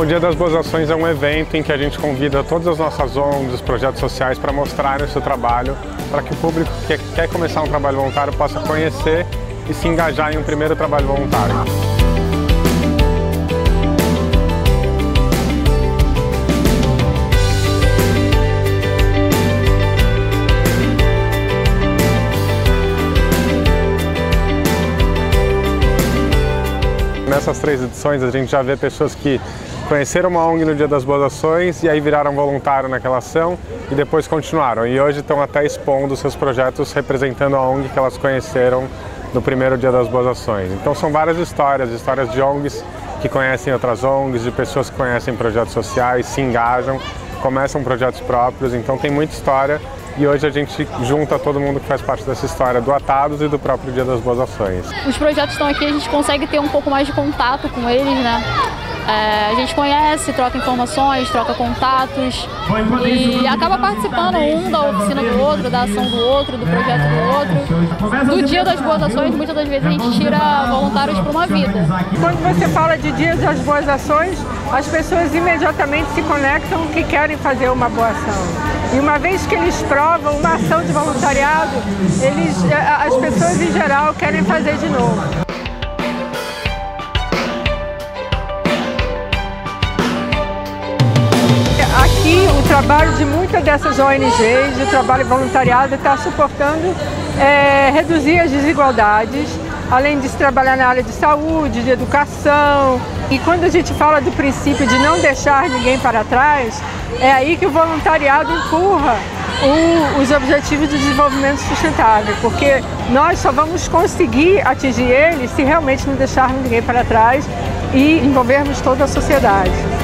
O Dia das Boas Ações é um evento em que a gente convida todas as nossas ONGs, os projetos sociais para mostrarem o seu trabalho, para que o público que quer começar um trabalho voluntário possa conhecer e se engajar em um primeiro trabalho voluntário. Nessas três edições a gente já vê pessoas que conheceram uma ONG no Dia das Boas Ações e aí viraram voluntário naquela ação e depois continuaram. E hoje estão até expondo seus projetos representando a ONG que elas conheceram no primeiro Dia das Boas Ações. Então são várias histórias, histórias de ONGs que conhecem outras ONGs, de pessoas que conhecem projetos sociais, se engajam, começam projetos próprios, então tem muita história e hoje a gente junta todo mundo que faz parte dessa história do Atados e do próprio Dia das Boas Ações. Os projetos estão aqui, a gente consegue ter um pouco mais de contato com eles, né? É, a gente conhece, troca informações, troca contatos e acaba participando um da oficina do outro, da ação do outro, do projeto do outro. Do dia das boas ações, muitas das vezes a gente tira voluntários para uma vida. Quando você fala de dia das boas ações, as pessoas imediatamente se conectam que querem fazer uma boa ação. E uma vez que eles provam uma ação de voluntariado, eles, as pessoas em geral querem fazer de novo. Aqui o trabalho de muitas dessas ONGs, o trabalho voluntariado está suportando é, reduzir as desigualdades, além de se trabalhar na área de saúde, de educação. E quando a gente fala do princípio de não deixar ninguém para trás, é aí que o voluntariado empurra o, os objetivos do desenvolvimento sustentável, porque nós só vamos conseguir atingir eles se realmente não deixarmos ninguém para trás e envolvermos toda a sociedade.